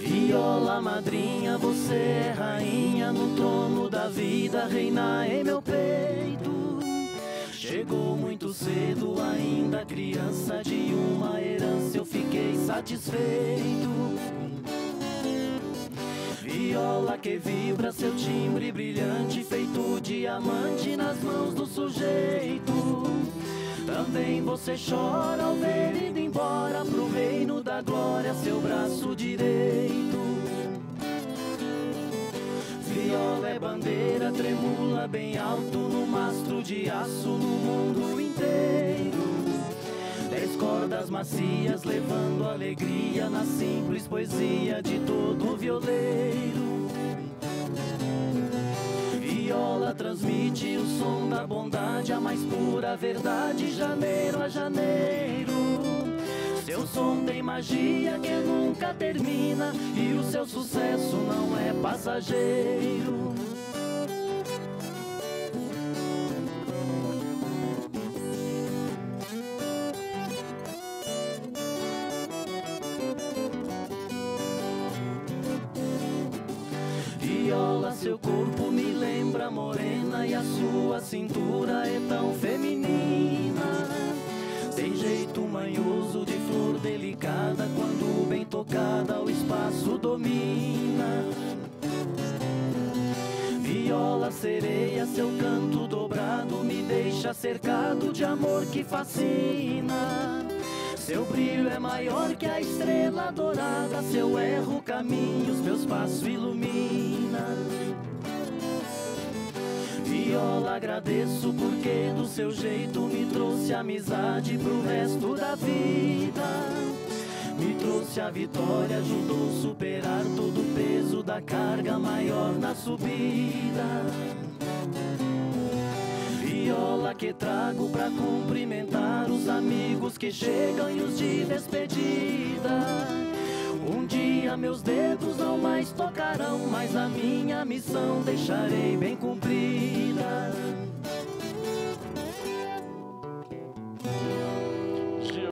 Viola madrinha, você é rainha no trono da vida, reina em meu peito. Chegou muito cedo, ainda criança de uma herança, eu fiquei satisfeito. Viola que vibra, seu timbre brilhante, feito diamante nas mãos do sujeito. Também você chora ao ver indo embora pro reino da glória, seu braço direito. Viola é bandeira, tremula bem alto no mastro de aço no mundo inteiro. Dez cordas macias levando alegria na simples poesia de todo violeiro. Transmite o som da bondade, a mais pura verdade, janeiro a janeiro. Seu som tem magia que nunca termina e o seu sucesso não é passageiro. Viola, seu corpo me lembra morena e a sua cintura é tão feminina. Tem jeito manhoso de flor delicada quando bem tocada o espaço domina. Viola, sereia, seu canto dobrado me deixa cercado de amor que fascina. Seu brilho é maior que a estrela dourada, seu erro caminhos, meus passos ilumina. Viola, agradeço porque do seu jeito me trouxe amizade pro resto da vida. Me trouxe a vitória, ajudou superar todo o peso da carga maior na subida. Viola que trago pra cumprimentar os amigos que chegam e os de despedida. Um dia meus dedos não mais tocarão, mas a minha missão deixarei bem cumprida.